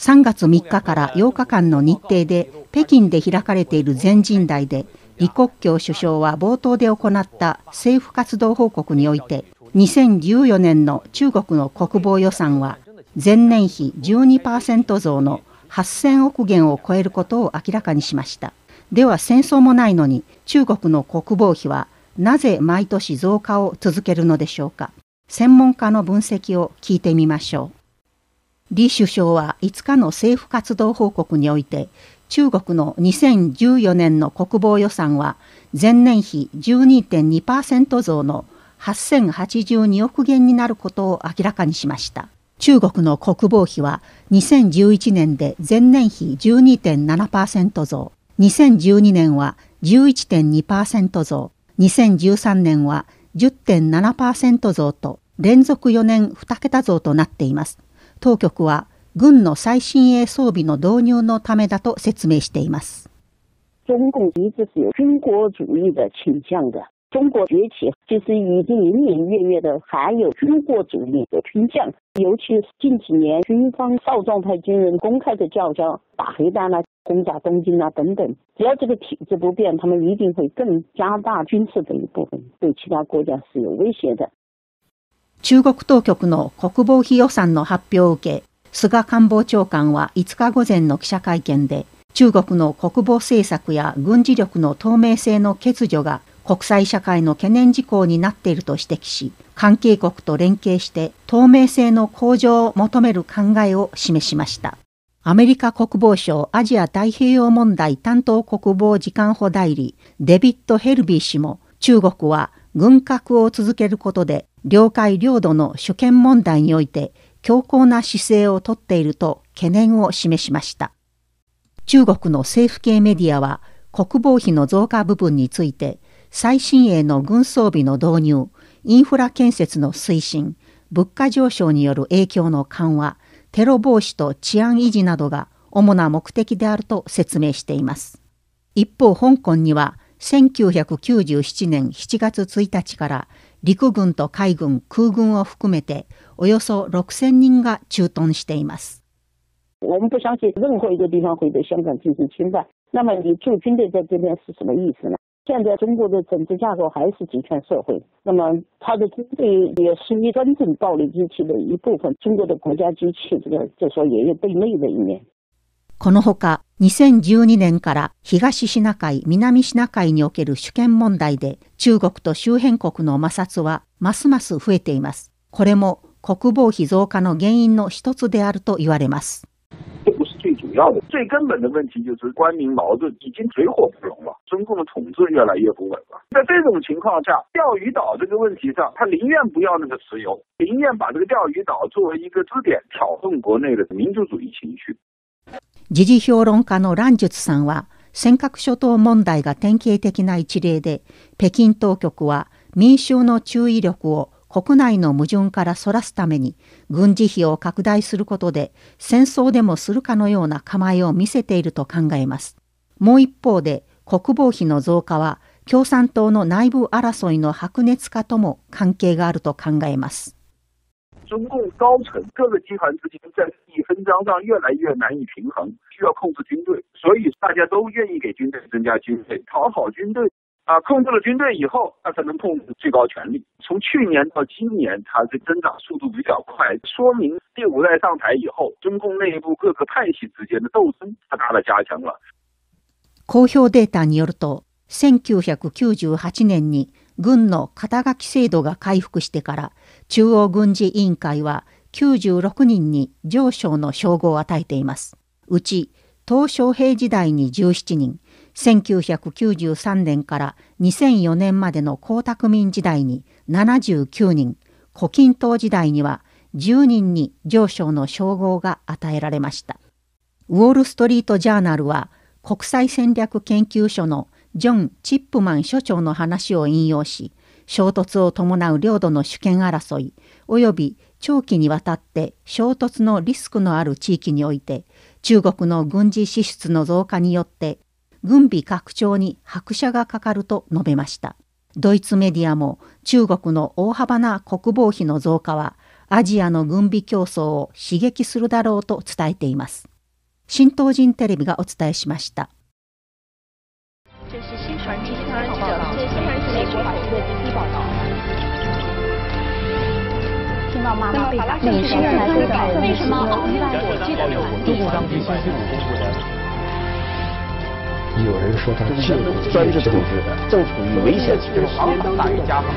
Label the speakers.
Speaker 1: 3月3日から8日間の日程で北京で開かれている全人代で李克強首相は冒頭で行った政府活動報告において2014年の中国の国防予算は前年比12%増の8000億元を超えることを明らかにしました。では戦争もないのに中国の国防費はなぜ毎年増加を続けるのでしょうか。専門家の分析を聞いてみましょう。李首相は5日の政府活動報告において中国の2014年の国防予算は前年比12.2%増の8082億元になることを明らかにしました。中国の国防費は2011年で前年比12.7%増、2012年は11.2%増、2013年は10.7%増と連続4年2桁増となっています。当局は軍の最新鋭装備の導入のためだと説明しています。
Speaker 2: 中共一直是有军国主义的倾向的。中国崛起，其实已经隐隐约约的含有军国主义的倾向。尤其是近几年，军方少壮派军人公开的叫嚣打黑弹啊、轰炸东京啊等等。只要这个体制不变，他们一定会更加大军事的一部分，对其他国家是有威胁的。
Speaker 1: 中国当局の国防費予算の発表を受け、菅官房長官は5日午前の記者会見で、中国の国防政策や軍事力の透明性の欠如が国際社会の懸念事項になっていると指摘し、関係国と連携して透明性の向上を求める考えを示しました。アメリカ国防省アジア太平洋問題担当国防次官補代理デビッド・ヘルビー氏も中国は軍拡を続けることで領海領土の主権問題において強硬な姿勢をとっていると懸念を示しました。中国の政府系メディアは国防費の増加部分について最新鋭の軍装備の導入、インフラ建設の推進、物価上昇による影響の緩和、テロ防止と治安維持などが主な目的であると説明しています。一方、香港には1997年7月1日から陸軍と海軍、空軍を含めておよそ6000人が駐屯しています。
Speaker 2: 我们不相信任何一个地方会对香港进行侵犯。那么你驻军队在这边是什么意思呢？现在中国的政治架构还是集权社会，那么他的军队也是一真正暴力机器的一部分。中国的国家机器，这个就说也有对内的一面。
Speaker 1: このほか、2012年から東シナ海、南シナ海における主権問題で中国と周辺国の摩擦はますます増えています。これも国防費増加の原因の一つであると言われます。時事評論家の蘭術さんは、尖閣諸島問題が典型的な一例で、北京当局は民衆の注意力を国内の矛盾からそらすために軍事費を拡大することで戦争でもするかのような構えを見せていると考えます。もう一方で国防費の増加は共産党の内部争いの白熱化とも関係があると考えます。
Speaker 3: 中共高层各个集团之间在利益分赃上越来越难以平衡，需要控制军队，所以大家都愿意给军队增加军费，讨好军队。啊，控制了军队以后，他才能控制最高权力。从去年到今年，它的增长速度比较快，说明第五代上台以后，中共内部各个派系之间的斗争大大的加强了。
Speaker 1: 公表データによると、1998年に 軍の肩書き制度が回復してから、中央軍事委員会は96人に上昇の称号を与えています。うち、鄧小平時代に17人、1993年から2004年までの江沢民時代に79人、胡錦涛時代には10人に上昇の称号が与えられました。ウォール・ストリート・ジャーナルは国際戦略研究所のジョン・チップマン所長の話を引用し、衝突を伴う領土の主権争い、及び長期にわたって衝突のリスクのある地域において、中国の軍事支出の増加によって軍備拡張に拍車がかかると述べました。ドイツメディアも中国の大幅な国防費の増加はアジアの軍備競争を刺激するだろうと伝えています。新東人テレビがお伝えしました。
Speaker 4: 这是新传记者，这是新传媒国法的第一报道。听到妈妈被打，每十人来说的为什么奥运火鸡的传递？当地星期五公布的。
Speaker 5: 有人说他就是专制统治，正处于危险期，行大于加法。